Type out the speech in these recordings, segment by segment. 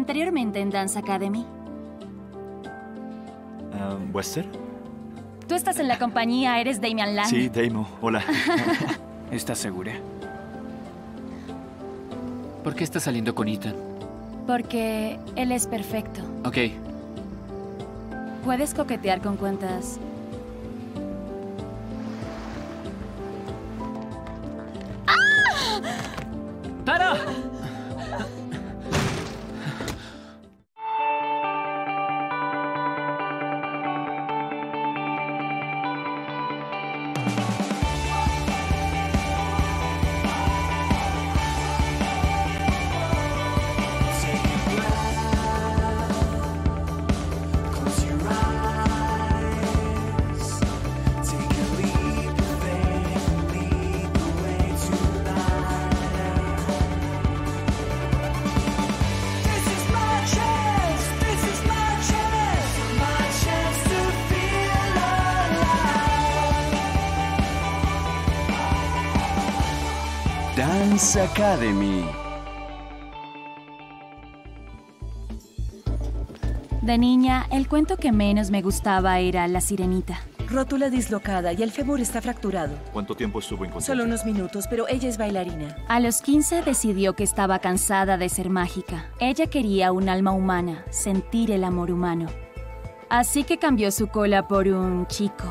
Anteriormente en Dance Academy. Ah, ¿Wester? Tú estás en la compañía, eres Damian Lang. Sí, Damo. Hola. ¿Estás segura? ¿Por qué estás saliendo con Ethan? Porque él es perfecto. Ok, Puedes coquetear con cuentas. Dance Academy. De niña, el cuento que menos me gustaba era La Sirenita. Rótula dislocada y el fémur está fracturado. ¿Cuánto tiempo estuvo inconsciente? Solo unos minutos, pero ella es bailarina. A los 15 decidió que estaba cansada de ser mágica. Ella quería un alma humana, sentir el amor humano. Así que cambió su cola por un chico.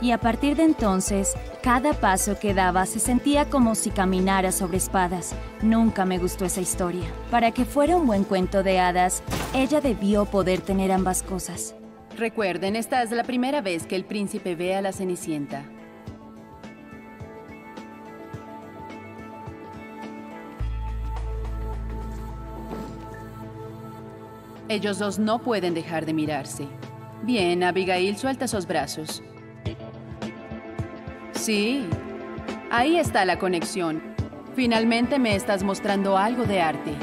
Y a partir de entonces, cada paso que daba se sentía como si caminara sobre espadas. Nunca me gustó esa historia. Para que fuera un buen cuento de hadas, ella debió poder tener ambas cosas. Recuerden, esta es la primera vez que el príncipe ve a la Cenicienta. Ellos dos no pueden dejar de mirarse. Bien, Abigail, suelta esos brazos. Sí, ahí está la conexión. Finalmente me estás mostrando algo de arte.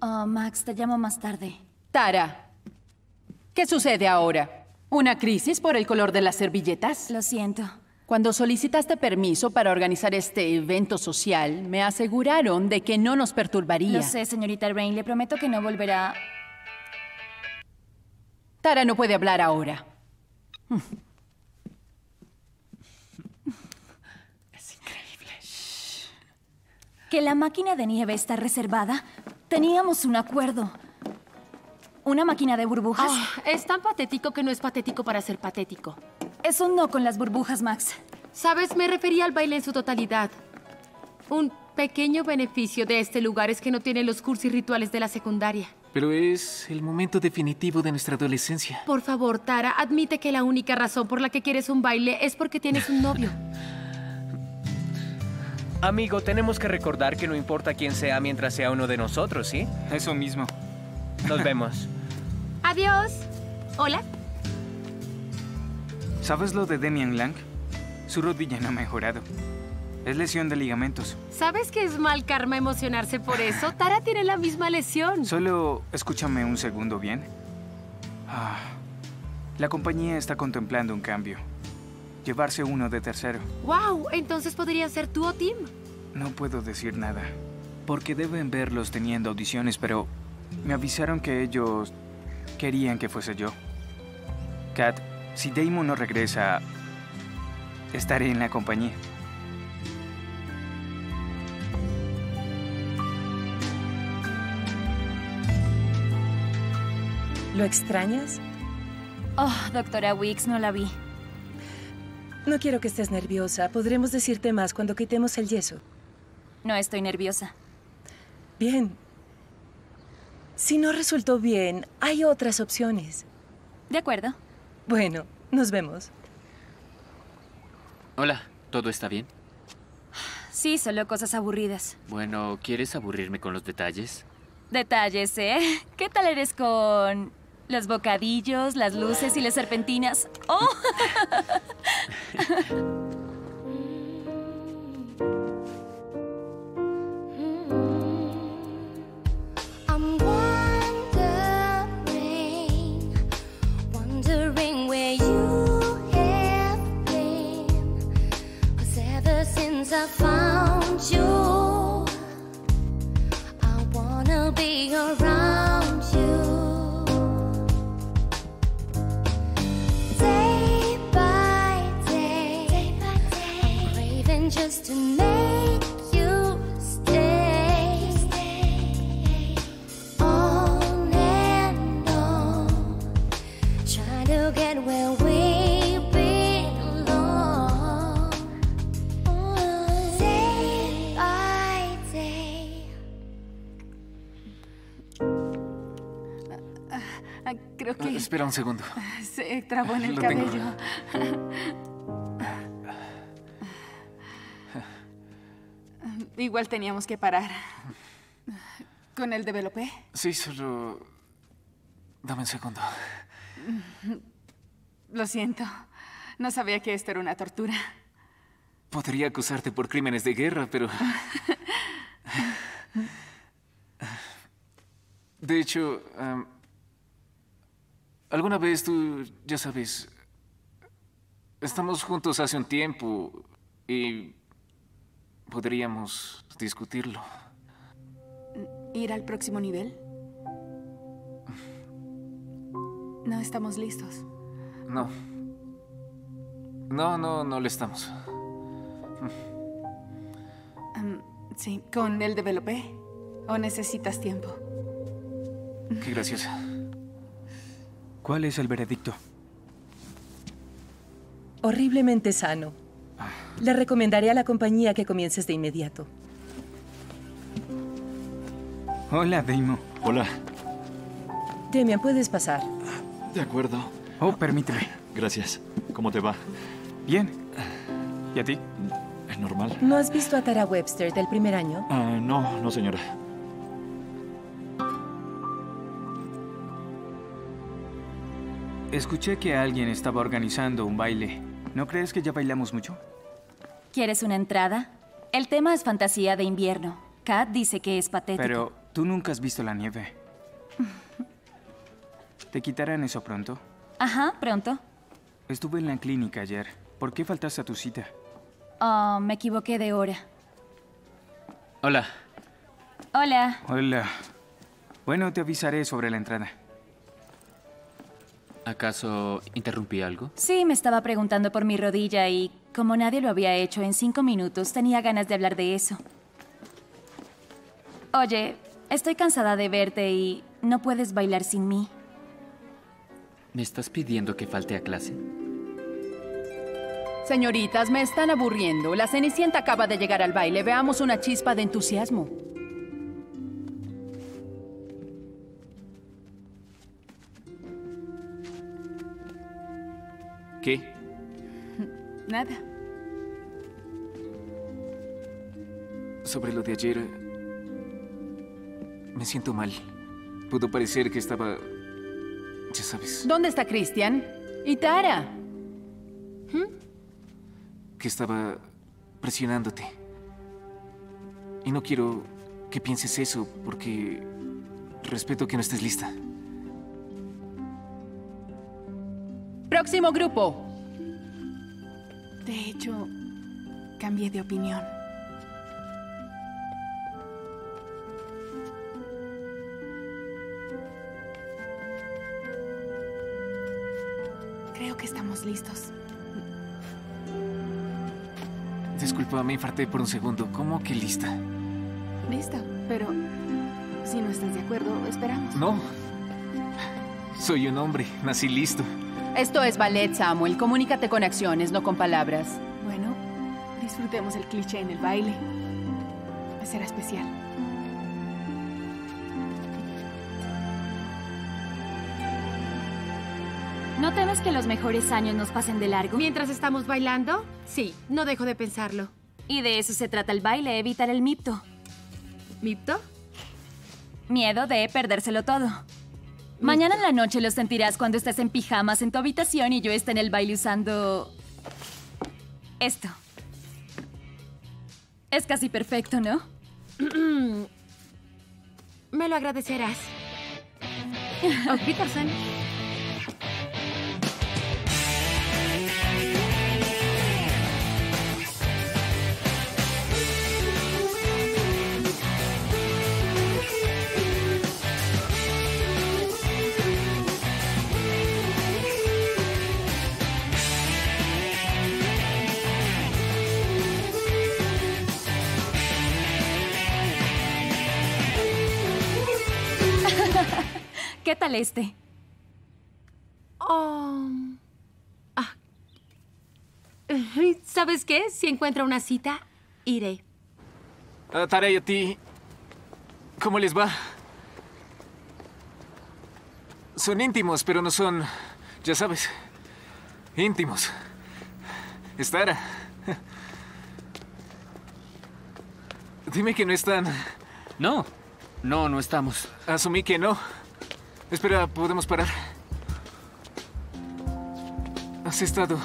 Oh, Max, te llamo más tarde. Tara, ¿qué sucede ahora? ¿Una crisis por el color de las servilletas? Lo siento. Cuando solicitaste permiso para organizar este evento social, me aseguraron de que no nos perturbaría. Lo sé, señorita Rain. Le prometo que no volverá. Tara no puede hablar ahora. ¿Que la máquina de nieve está reservada? Teníamos un acuerdo. ¿Una máquina de burbujas? Ah, es tan patético que no es patético para ser patético. Es un no con las burbujas, Max. Sabes, me refería al baile en su totalidad. Un pequeño beneficio de este lugar es que no tiene los cursos y rituales de la secundaria. Pero es el momento definitivo de nuestra adolescencia. Por favor, Tara, admite que la única razón por la que quieres un baile es porque tienes un novio. Amigo, tenemos que recordar que no importa quién sea mientras sea uno de nosotros, ¿sí? Eso mismo. Nos vemos. Adiós. Hola. ¿Sabes lo de Demian Lang? Su rodilla no ha mejorado. Es lesión de ligamentos. ¿Sabes que es mal karma emocionarse por eso? Tara tiene la misma lesión. Solo escúchame un segundo, ¿bien? Ah, la compañía está contemplando un cambio. Llevarse uno de tercero. Wow, entonces podría ser tú o Tim. No puedo decir nada. Porque deben verlos teniendo audiciones, pero me avisaron que ellos querían que fuese yo. Kat, si Damon no regresa, estaré en la compañía. ¿Lo extrañas? Oh, doctora Wicks, no la vi. No quiero que estés nerviosa. Podremos decirte más cuando quitemos el yeso. No estoy nerviosa. Bien. Si no resultó bien, hay otras opciones. De acuerdo. Bueno, nos vemos. Hola, ¿todo está bien? Sí, solo cosas aburridas. Bueno, ¿quieres aburrirme con los detalles? Detalles, ¿eh? ¿Qué tal eres con los bocadillos, las luces y las serpentinas? ¡Oh! I found you, I wanna be around you. Day by day, I'm craving just to know. Un segundo. se trabó en el Lo tengo. cabello. Igual teníamos que parar. ¿Con el developé? Sí, solo... Dame un segundo. Lo siento. No sabía que esto era una tortura. Podría acusarte por crímenes de guerra, pero... De hecho, am, alguna vez tú, ya sabes, estamos juntos hace un tiempo y podríamos discutirlo. ¿Ir al próximo nivel? No estamos listos. No. No, no, no lo estamos. Sí, ¿con el developé? ¿O necesitas tiempo? Qué graciosa. ¿Cuál es el veredicto? Horriblemente sano. Le recomendaré a la compañía que comiences de inmediato. Hola, Deimo. Hola. Demian, puedes pasar. De acuerdo. Oh, permíteme. Gracias. ¿Cómo te va? Bien. ¿Y a ti? ¿Es normal? ¿No has visto a Tara Webster del primer año? Ah, no, no, señora. Escuché que alguien estaba organizando un baile. ¿No crees que ya bailamos mucho? ¿Quieres una entrada? El tema es fantasía de invierno. Kat dice que es patético. Pero tú nunca has visto la nieve. ¿Te quitarán eso pronto? Ajá, pronto. Estuve en la clínica ayer. ¿Por qué faltaste a tu cita? Oh, me equivoqué de hora. Hola. Hola. Hola. Bueno, te avisaré sobre la entrada. ¿Acaso interrumpí algo? Sí, me estaba preguntando por mi rodilla y como nadie lo había hecho en cinco minutos, tenía ganas de hablar de eso. Oye, estoy cansada de verte y no puedes bailar sin mí. ¿Me estás pidiendo que falte a clase? Señoritas, me están aburriendo. La Cenicienta acaba de llegar al baile. Veamos una chispa de entusiasmo. ¿Qué? Nada. Sobre lo de ayer... Me siento mal. Pudo parecer que estaba... Ya sabes, ¿Dónde está Christian? ¿Y Tara? que estaba presionándote. Y no quiero que pienses eso porque respeto que no estés lista. Próximo grupo. De hecho, cambié de opinión. Creo que estamos listos. Disculpa, me infarté por un segundo. ¿Cómo que lista? Listo, pero si no estás de acuerdo, esperamos. No. Soy un hombre, nací listo. Esto es ballet, Samuel. Comunícate con acciones, no con palabras. Bueno, disfrutemos el cliché en el baile. Será especial. ¿No temes que los mejores años nos pasen de largo? Mientras estamos bailando, sí, no dejo de pensarlo. Y de eso se trata el baile, evitar el mipto. ¿Mipto? Miedo de perdérselo todo. Mañana en la noche lo sentirás cuando estés en pijamas en tu habitación y yo esté en el baile usando... esto. Es casi perfecto, ¿no? Me lo agradecerás. Oh, Peterson. ¿Qué tal este? Oh. Ah. ¿Sabes qué? Si encuentro una cita, iré. Ah, Tara y a ti. ¿Cómo les va? Son íntimos, pero no son, ya sabes, íntimos. Estara. Dime que no están. No, no, no estamos. Asumí que no. Espera, ¿podemos parar? ¿Has estado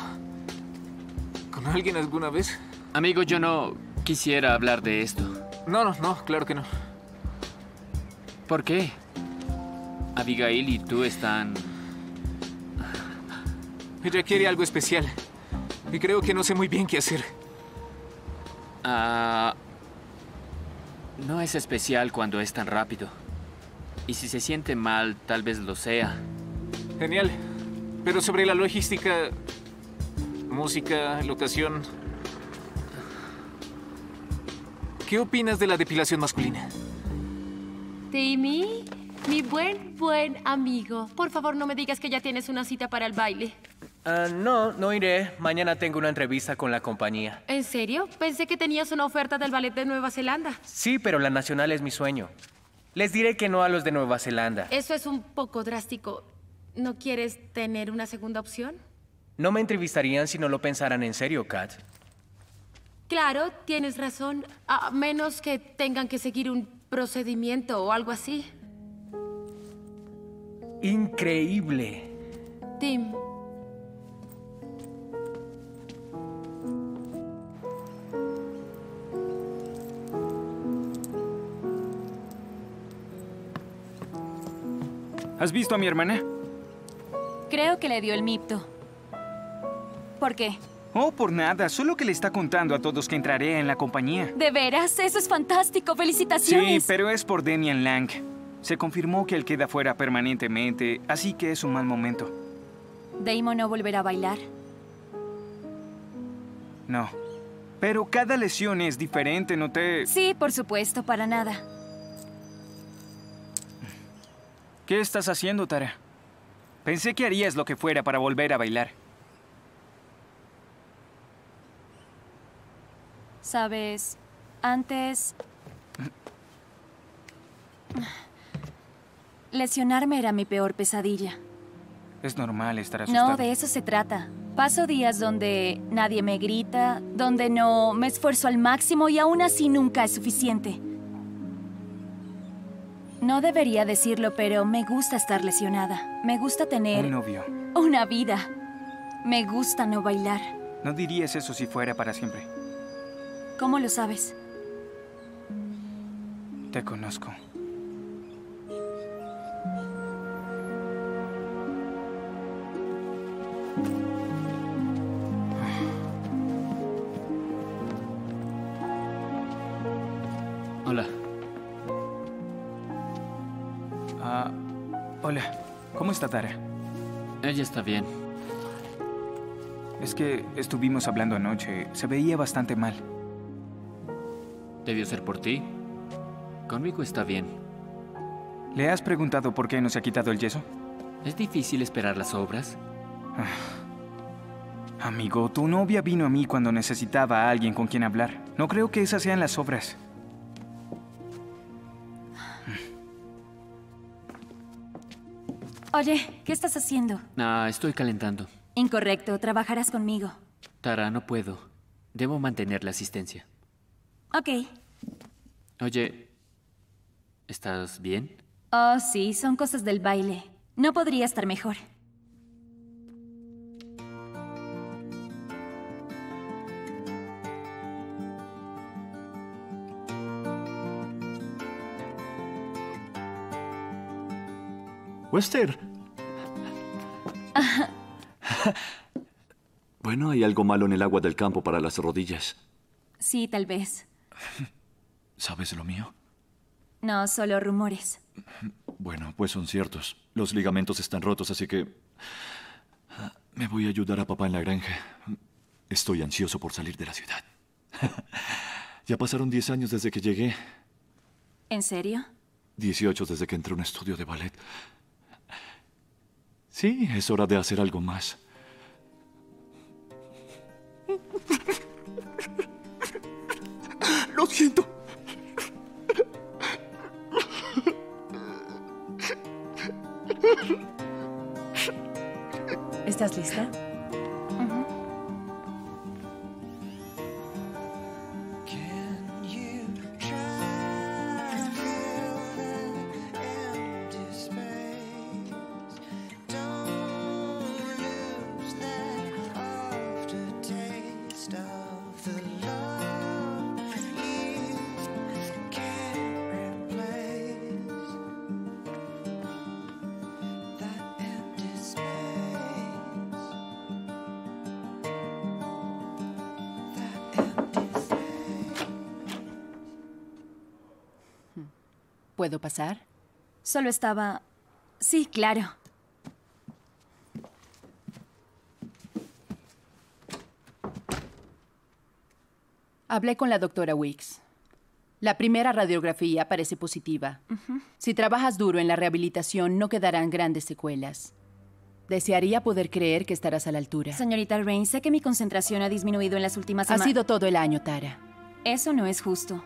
con alguien alguna vez? Amigo, yo no quisiera hablar de esto. No, no, no, claro que no. ¿Por qué? Abigail y tú están... Ella quiere algo especial. Y creo que no sé muy bien qué hacer. Ah... no es especial cuando es tan rápido. Y si se siente mal, tal vez lo sea. Genial. Pero sobre la logística, música, locación. ¿Qué opinas de la depilación masculina? Timmy, mi buen, buen amigo. Por favor, no me digas que ya tienes una cita para el baile. Ah, no, no iré. Mañana tengo una entrevista con la compañía. ¿En serio? Pensé que tenías una oferta del ballet de Nueva Zelanda. Sí, pero la nacional es mi sueño. Les diré que no a los de Nueva Zelanda. Eso es un poco drástico. ¿No quieres tener una segunda opción? No me entrevistarían si no lo pensaran en serio, Kat. Claro, tienes razón. A menos que tengan que seguir un procedimiento o algo así. Increíble. Tim, ¿Has visto a mi hermana? Creo que le dio el mipto. ¿Por qué? Oh, por nada. Solo que le está contando a todos que entraré en la compañía. ¿De veras? Eso es fantástico. ¡Felicitaciones! Sí, pero es por Demian Lang. Se confirmó que él queda fuera permanentemente, así que es un mal momento. ¿Damon no volverá a bailar? No. Pero cada lesión es diferente, ¿no te...? Sí, por supuesto, para nada. ¿Qué estás haciendo, Tara? Pensé que harías lo que fuera para volver a bailar. Sabes, antes... Lesionarme era mi peor pesadilla. Es normal estar asustado. No, de eso se trata. Paso días donde nadie me grita, donde no me esfuerzo al máximo y aún así nunca es suficiente. No debería decirlo, pero me gusta estar lesionada. Me gusta tener Un novio. una vida. Me gusta no bailar. No dirías eso si fuera para siempre. ¿Cómo lo sabes? Te conozco. Está Tara? Ella está bien. Es que estuvimos hablando anoche. Se veía bastante mal. Debió ser por ti. Conmigo está bien. ¿Le has preguntado por qué no se ha quitado el yeso? ¿Es difícil esperar las obras? Amigo, tu novia vino a mí cuando necesitaba a alguien con quien hablar. No creo que esas sean las obras. Oye, ¿qué estás haciendo? Ah, estoy calentando. Incorrecto, trabajarás conmigo. Tara, no puedo. Debo mantener la asistencia. Ok. Oye, ¿estás bien? Oh, sí, son cosas del baile. No podría estar mejor. Wester. bueno, hay algo malo en el agua del campo para las rodillas. Sí, tal vez. ¿Sabes lo mío? No, solo rumores. Bueno, pues son ciertos. Los ligamentos están rotos, así que... ah, Me voy a ayudar a papá en la granja. Estoy ansioso por salir de la ciudad. ya pasaron 10 años desde que llegué. ¿En serio? 18 desde que entré a un estudio de ballet. Sí, es hora de hacer algo más. Lo siento. ¿Estás lista? ¿Puedo pasar? Solo estaba... Sí, claro. Hablé con la doctora Wicks. La primera radiografía parece positiva. Si trabajas duro en la rehabilitación, no quedarán grandes secuelas. Desearía poder creer que estarás a la altura. Señorita Rain, sé que mi concentración ha disminuido en las últimas Ha semanas. sido todo el año, Tara. Eso no es justo.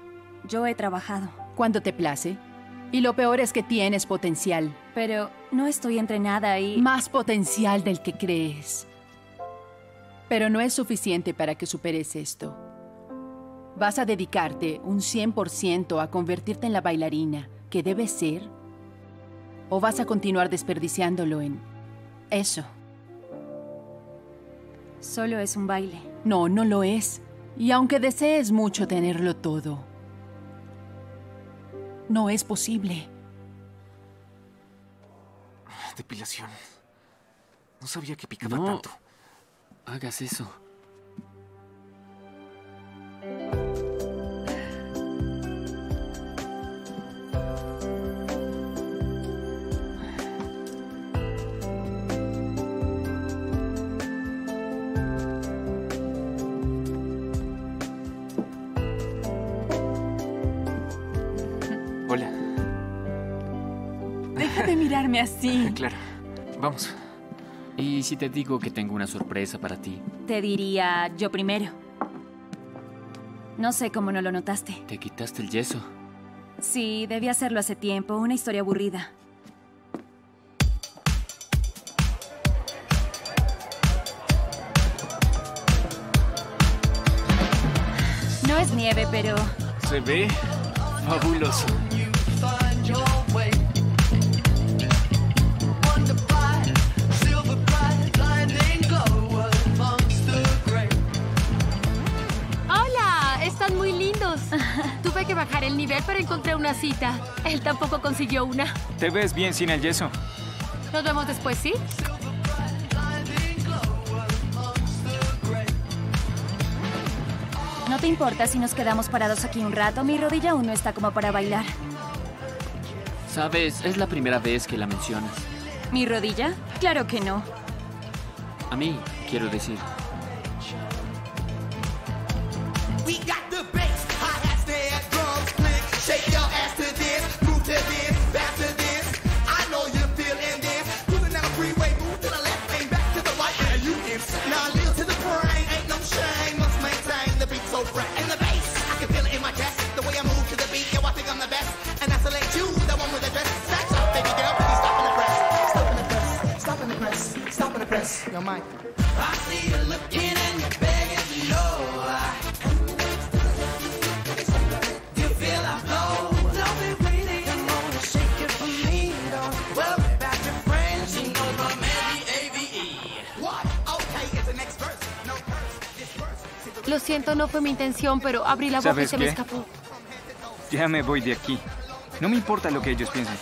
Yo he trabajado. Cuando te place. Y lo peor es que tienes potencial. Pero no estoy entrenada y... Más potencial del que crees. Pero no es suficiente para que superes esto. ¿Vas a dedicarte un 100% a convertirte en la bailarina que debes ser? ¿O vas a continuar desperdiciándolo en eso? Solo es un baile. No, no lo es. Y aunque desees mucho tenerlo todo, no es posible. Depilación. No sabía que picaba No. tanto. Hagas eso. Así. Claro. Vamos. ¿Y si te digo que tengo una sorpresa para ti? Te diría yo primero. No sé cómo no lo notaste. ¿Te quitaste el yeso? Sí, debí hacerlo hace tiempo. Una historia aburrida. No es nieve, pero Se ve fabuloso. Que bajar el nivel, pero encontré una cita. Él tampoco consiguió una. Te ves bien sin el yeso. Nos vemos después, ¿sí? ¿no te importa si nos quedamos parados aquí un rato? Mi rodilla aún no está como para bailar. Sabes, es la primera vez que la mencionas. ¿Mi rodilla? Claro que no. A mí, quiero decir. We got the press. Yo, Mike. I see you looking and you're begging for your life. You feel I'm low. Don't be waiting. Come on and shake it for me. Don't worry about your friends. She knows my man, A-V-E. What? Okay, it's the next verse. No curse. This verse. Lo siento, no fue mi intención, pero abrí la boca y ¿Sabes se me escapó. Ya me voy de aquí. No me importa lo que ellos piensen.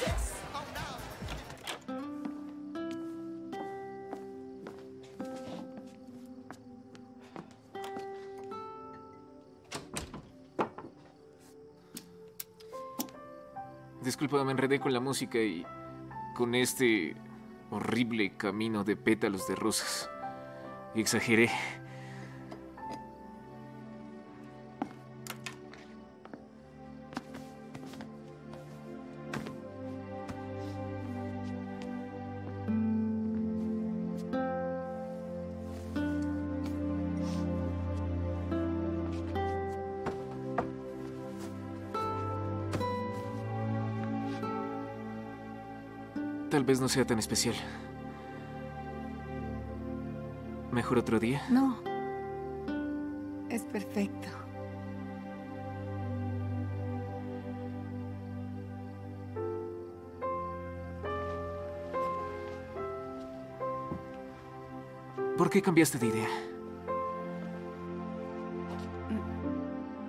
Me enredé con la música y con este horrible camino de pétalos de rosas. Exageré. Tal vez no sea tan especial. ¿Mejor otro día? No. Es perfecto. ¿Por qué cambiaste de idea?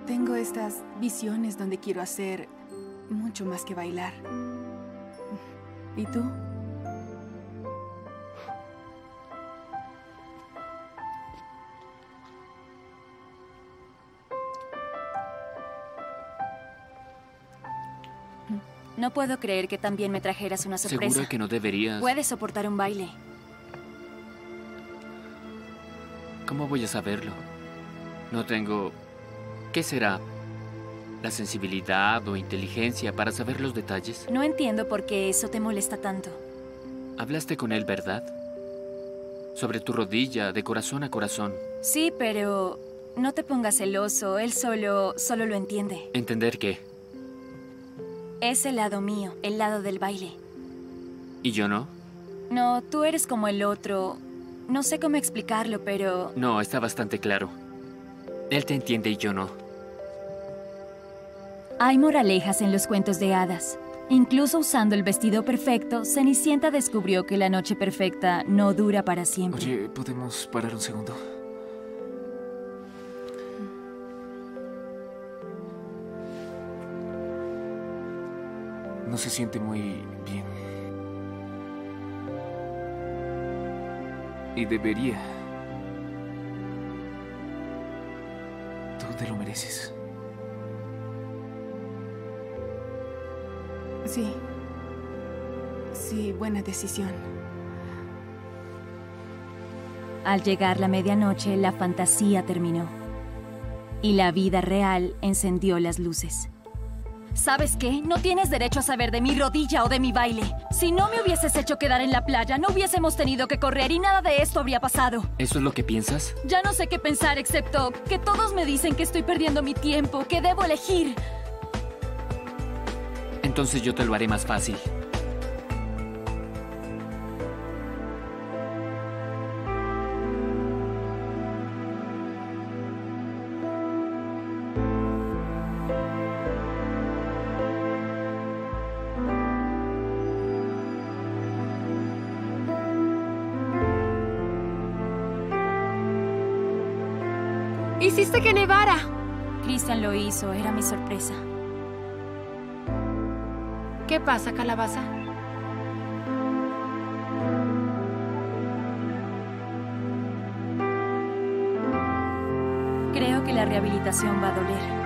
Tengo estas visiones donde quiero hacer mucho más que bailar. ¿Y tú? No puedo creer que también me trajeras una sorpresa. Seguro que no deberías. Puedes soportar un baile. ¿Cómo voy a saberlo? No tengo... ¿Qué será? ¿La sensibilidad o inteligencia para saber los detalles? No entiendo por qué eso te molesta tanto. Hablaste con él, ¿verdad? Sobre tu rodilla, de corazón a corazón. Sí, pero no te pongas celoso. Él solo, solo lo entiende. ¿Entender qué? Es el lado mío, el lado del baile. ¿Y yo no? No, tú eres como el otro. No sé cómo explicarlo, pero... No, está bastante claro. Él te entiende y yo no. Hay moralejas en los cuentos de hadas. Incluso usando el vestido perfecto, Cenicienta descubrió que la noche perfecta no dura para siempre. Oye, ¿podemos parar un segundo? No se siente muy bien. Y debería. Tú te lo mereces. Sí. Sí, buena decisión. Al llegar la medianoche, la fantasía terminó. Y la vida real encendió las luces. ¿Sabes qué? No tienes derecho a saber de mi rodilla o de mi baile. Si no me hubieses hecho quedar en la playa, no hubiésemos tenido que correr y nada de esto habría pasado. ¿Eso es lo que piensas? Ya no sé qué pensar excepto que todos me dicen que estoy perdiendo mi tiempo, que debo elegir. Entonces yo te lo haré más fácil. Hiciste que nevara. Christian lo hizo, era mi sorpresa. ¿Qué pasa, calabaza? Creo que la rehabilitación va a doler.